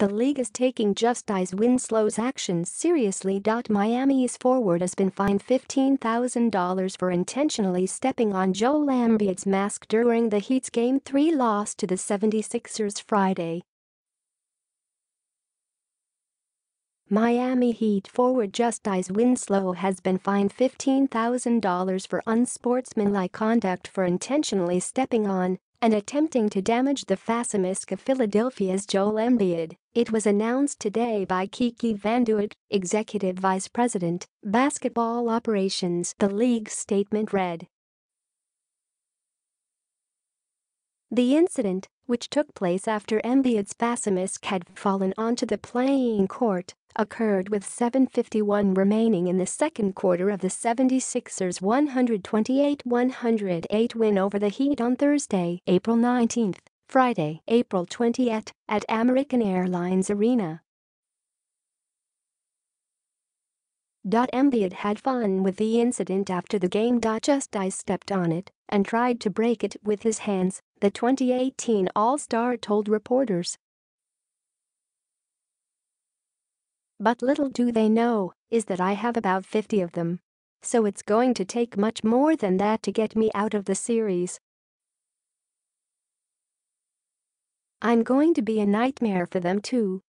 The league is taking Justise Winslow's actions seriously. Miami's forward has been fined $15,000 for intentionally stepping on Joel Embiid's mask during the Heat's Game 3 loss to the 76ers Friday. Miami Heat forward Justise Winslow has been fined $15,000 for unsportsmanlike conduct for intentionally stepping on and attempting to damage the facemask of Philadelphia's Joel Embiid, it was announced today by Kiki Vandeweghe, Executive Vice President, Basketball Operations the league's statement read. The incident, which took place after Embiid's facemask had fallen onto the playing court, occurred with 7.51 remaining in the second quarter of the 76ers' 128-108 win over the Heat on Thursday, April 19, Friday, April 20 at, at American Airlines Arena. Embiid had fun with the incident after the game. Justise stepped on it and tried to break it with his hands, the 2018 All-Star told reporters. But little do they know is that I have about 50 of them. So it's going to take much more than that to get me out of the series. I'm going to be a nightmare for them too.